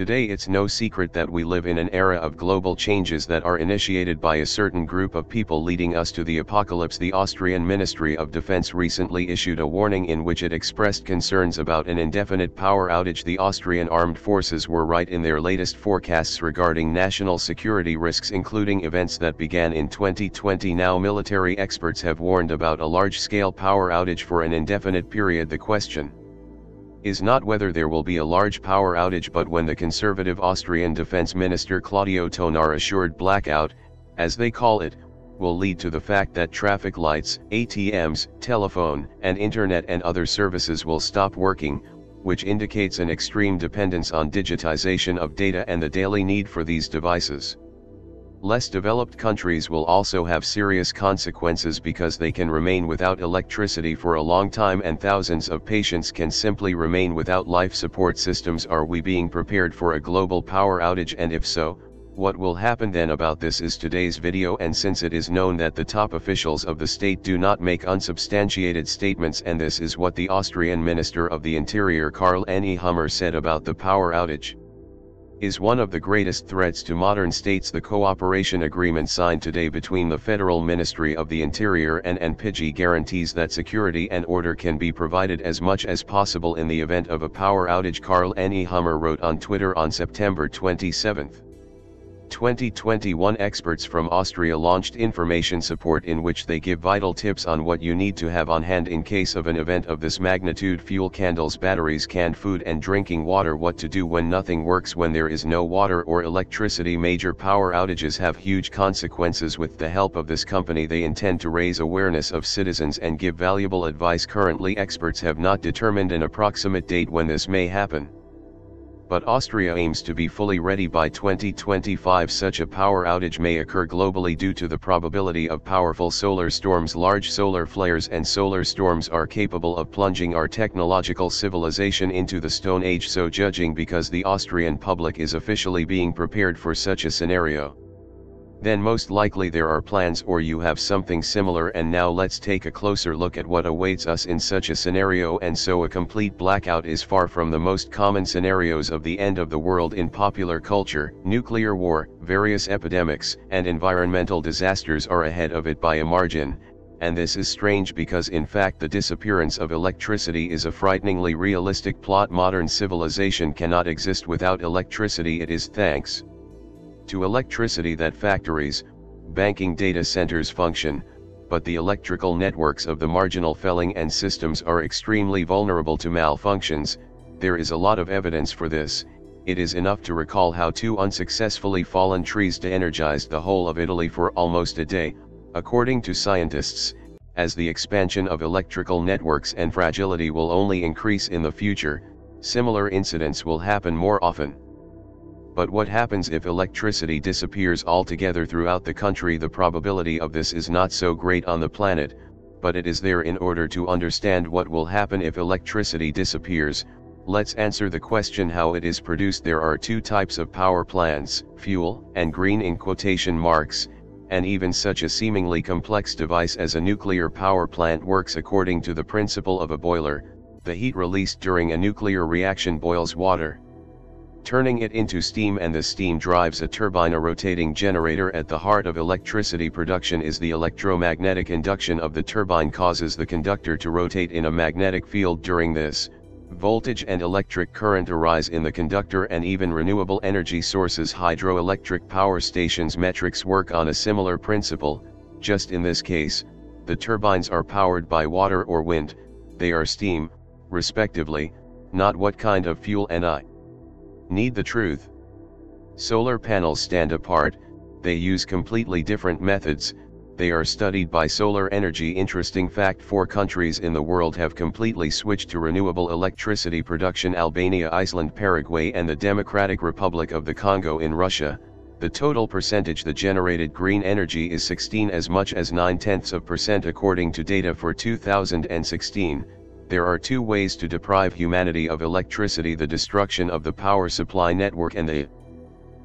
Today it's no secret that we live in an era of global changes that are initiated by a certain group of people leading us to the apocalypse. The Austrian Ministry of Defense recently issued a warning in which it expressed concerns about an indefinite power outage. The Austrian armed forces were right in their latest forecasts regarding national security risks including events that began in 2020. Now military experts have warned about a large-scale power outage for an indefinite period. The question is not whether there will be a large power outage but when the conservative Austrian defense minister Klaudia Tanner assured blackout, as they call it, will lead to the fact that traffic lights, ATMs, telephone, and internet and other services will stop working, which indicates an extreme dependence on digitization of data and the daily need for these devices. Less developed countries will also have serious consequences because they can remain without electricity for a long time and thousands of patients can simply remain without life support systems. Are we being prepared for a global power outage and if so, what will happen then about this is today's video and since it is known that the top officials of the state do not make unsubstantiated statements and this is what the Austrian Minister of the Interior Karl Nehammer said about the power outage is one of the greatest threats to modern states the cooperation agreement signed today between the Federal Ministry of the Interior and APG guarantees that security and order can be provided as much as possible in the event of a power outage Carl Karl Nehammer wrote on Twitter on September 27. 2021 experts from Austria launched information support in which they give vital tips on what you need to have on hand in case of an event of this magnitude. Fuel candles batteries canned food and drinking water. What to do when nothing works when there is no water or electricity. Major power outages have huge consequences. With the help of this company they intend to raise awareness of citizens and give valuable advice. Currently experts have not determined an approximate date when this may happen but Austria aims to be fully ready by 2025 such a power outage may occur globally due to the probability of powerful solar storms. Large solar flares and solar storms are capable of plunging our technological civilization into the stone age so judging because the Austrian public is officially being prepared for such a scenario then most likely there are plans or you have something similar and now let's take a closer look at what awaits us in such a scenario and so a complete blackout is far from the most common scenarios of the end of the world in popular culture, nuclear war, various epidemics, and environmental disasters are ahead of it by a margin, and this is strange because in fact the disappearance of electricity is a frighteningly realistic plot. Modern civilization cannot exist without electricity. It is thanks to electricity that factories, banking data centers function, but the electrical networks of the marginal felling and systems are extremely vulnerable to malfunctions, there is a lot of evidence for this, it is enough to recall how two unsuccessfully fallen trees de-energized the whole of Italy for almost a day, according to scientists, as the expansion of electrical networks and fragility will only increase in the future, similar incidents will happen more often. But what happens if electricity disappears altogether throughout the country? The probability of this is not so great on the planet, but it is there in order to understand what will happen if electricity disappears, let's answer the question how it is produced. There are two types of power plants, fuel and green in quotation marks, and even such a seemingly complex device as a nuclear power plant works according to the principle of a boiler, the heat released during a nuclear reaction boils water turning it into steam and the steam drives a turbine. A rotating generator at the heart of electricity production is the electromagnetic induction of the turbine causes the conductor to rotate in a magnetic field during this, voltage and electric current arise in the conductor and even renewable energy sources. Hydroelectric power stations metrics work on a similar principle, just in this case, the turbines are powered by water or wind, they are steam, respectively, not what kind of fuel. And I. Need the truth. Solar panels stand apart, they use completely different methods, they are studied by solar energy. Interesting fact four countries in the world have completely switched to renewable electricity production Albania Iceland Paraguay and the Democratic Republic of the Congo in Russia, the total percentage the generated green energy is 16 as much as 9 tenths of percent according to data for 2016, there are two ways to deprive humanity of electricity the destruction of the power supply network and the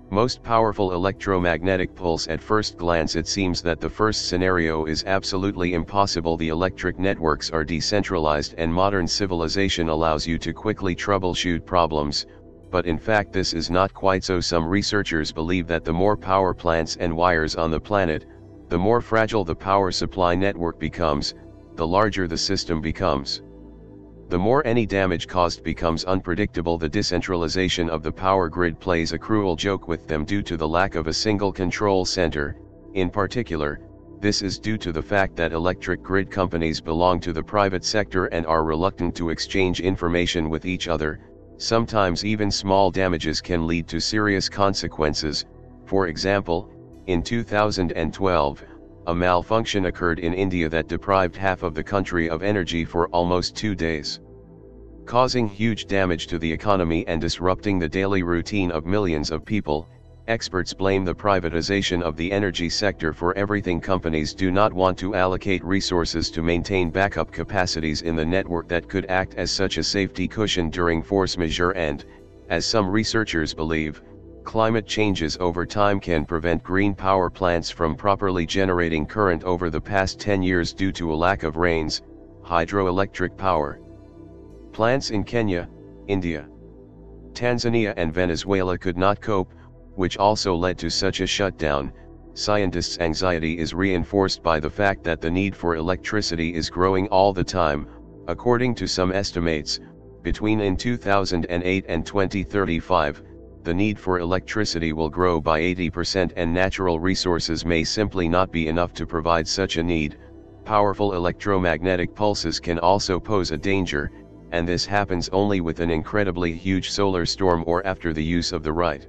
most powerful electromagnetic pulse. At first glance it seems that the first scenario is absolutely impossible. The electric networks are decentralized and modern civilization allows you to quickly troubleshoot problems, but in fact this is not quite so. Some researchers believe that the more power plants and wires on the planet, the more fragile the power supply network becomes, the larger the system becomes. The more any damage caused becomes unpredictable the decentralization of the power grid plays a cruel joke with them due to the lack of a single control center, in particular, this is due to the fact that electric grid companies belong to the private sector and are reluctant to exchange information with each other, sometimes even small damages can lead to serious consequences, for example, in 2012, a malfunction occurred in India that deprived half of the country of energy for almost two days. Causing huge damage to the economy and disrupting the daily routine of millions of people, experts blame the privatization of the energy sector for everything companies do not want to allocate resources to maintain backup capacities in the network that could act as such a safety cushion during force majeure and, as some researchers believe, Climate changes over time can prevent green power plants from properly generating current over the past 10 years due to a lack of rains, hydroelectric power. Plants in Kenya, India, Tanzania and Venezuela could not cope, which also led to such a shutdown. Scientists' anxiety is reinforced by the fact that the need for electricity is growing all the time, according to some estimates, between in 2008 and 2035, the need for electricity will grow by 80% and natural resources may simply not be enough to provide such a need. Powerful electromagnetic pulses can also pose a danger, and this happens only with an incredibly huge solar storm or after the use of the right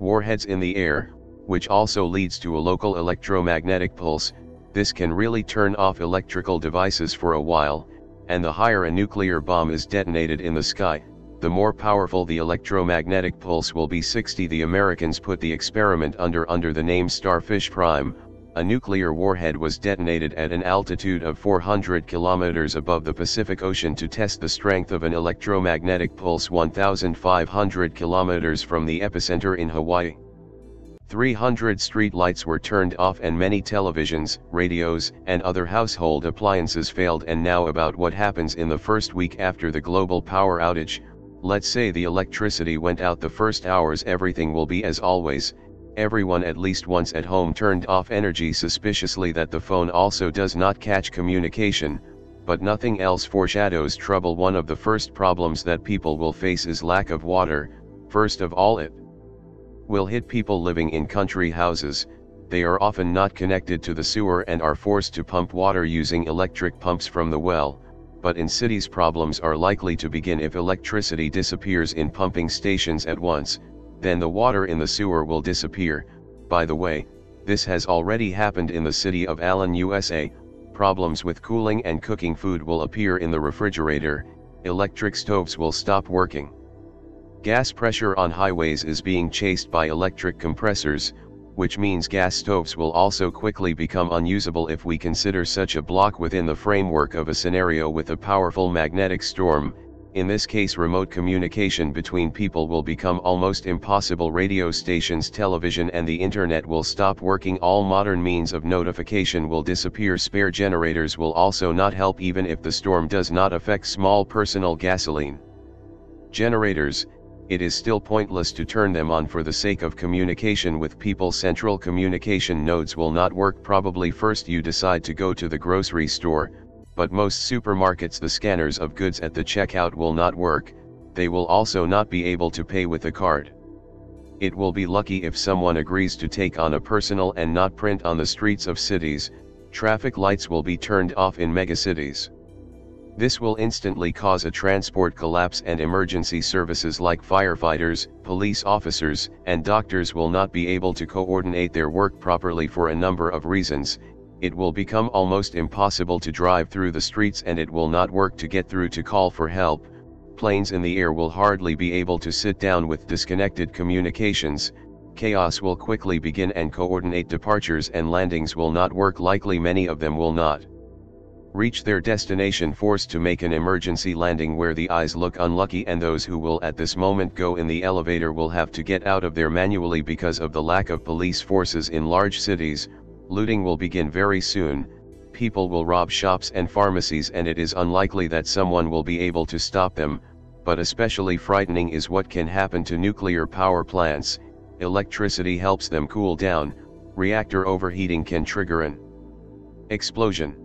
warheads in the air, which also leads to a local electromagnetic pulse, this can really turn off electrical devices for a while, and the higher a nuclear bomb is detonated in the sky, the more powerful the electromagnetic pulse will be. 60 the Americans put the experiment under under the name Starfish Prime, a nuclear warhead was detonated at an altitude of 400 kilometers above the Pacific Ocean to test the strength of an electromagnetic pulse 1,500 kilometers from the epicenter in Hawaii. 300 street lights were turned off and many televisions, radios, and other household appliances failed. And now about what happens in the first week after the global power outage, Let's say the electricity went out the first hours everything will be as always, everyone at least once at home turned off energy suspiciously that the phone also does not catch communication, but nothing else foreshadows trouble. One of the first problems that people will face is lack of water, first of all it will hit people living in country houses, they are often not connected to the sewer and are forced to pump water using electric pumps from the well, but in cities problems are likely to begin if electricity disappears in pumping stations at once, then the water in the sewer will disappear, by the way, this has already happened in the city of Allen USA, problems with cooling and cooking food will appear in the refrigerator, electric stoves will stop working. Gas pressure on highways is being chased by electric compressors, which means gas stoves will also quickly become unusable if we consider such a block within the framework of a scenario with a powerful magnetic storm, in this case remote communication between people will become almost impossible. Radio stations television and the internet will stop working. All modern means of notification will disappear. Spare generators will also not help even if the storm does not affect small personal gasoline. Generators, it is still pointless to turn them on for the sake of communication with people central communication nodes will not work probably first you decide to go to the grocery store, but most supermarkets the scanners of goods at the checkout will not work, they will also not be able to pay with a card. It will be lucky if someone agrees to take on a personal and not print on the streets of cities, traffic lights will be turned off in megacities. This will instantly cause a transport collapse and emergency services like firefighters, police officers, and doctors will not be able to coordinate their work properly for a number of reasons, it will become almost impossible to drive through the streets and it will not work to get through to call for help, planes in the air will hardly be able to sit down with disconnected communications, chaos will quickly begin and coordinate departures and landings will not work likely many of them will not reach their destination forced to make an emergency landing where the eyes look unlucky and those who will at this moment go in the elevator will have to get out of there manually because of the lack of police forces in large cities, looting will begin very soon, people will rob shops and pharmacies and it is unlikely that someone will be able to stop them, but especially frightening is what can happen to nuclear power plants, electricity helps them cool down, reactor overheating can trigger an explosion.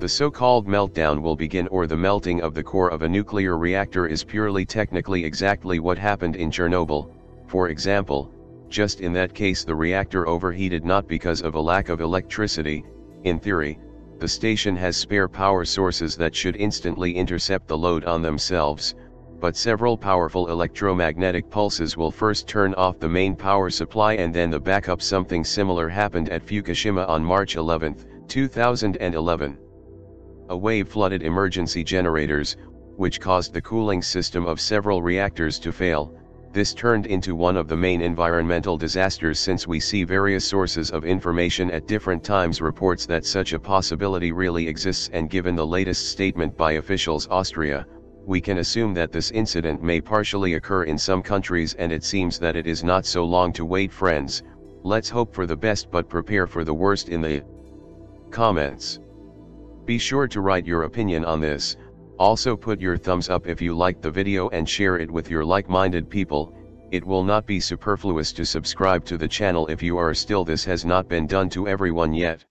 The so-called meltdown will begin or the melting of the core of a nuclear reactor is purely technically exactly what happened in Chernobyl, for example, just in that case the reactor overheated not because of a lack of electricity, in theory, the station has spare power sources that should instantly intercept the load on themselves, but several powerful electromagnetic pulses will first turn off the main power supply and then the backup. Something similar happened at Fukushima on March 11, 2011. A wave flooded emergency generators, which caused the cooling system of several reactors to fail, this turned into one of the main environmental disasters since we see various sources of information at different times reports that such a possibility really exists and given the latest statement by officials Austria, we can assume that this incident may partially occur in some countries and it seems that it is not so long to wait friends, let's hope for the best but prepare for the worst in the comments. Be sure to write your opinion on this, also put your thumbs up if you liked the video and share it with your like-minded people, it will not be superfluous to subscribe to the channel if you are still. This has not been done to everyone yet.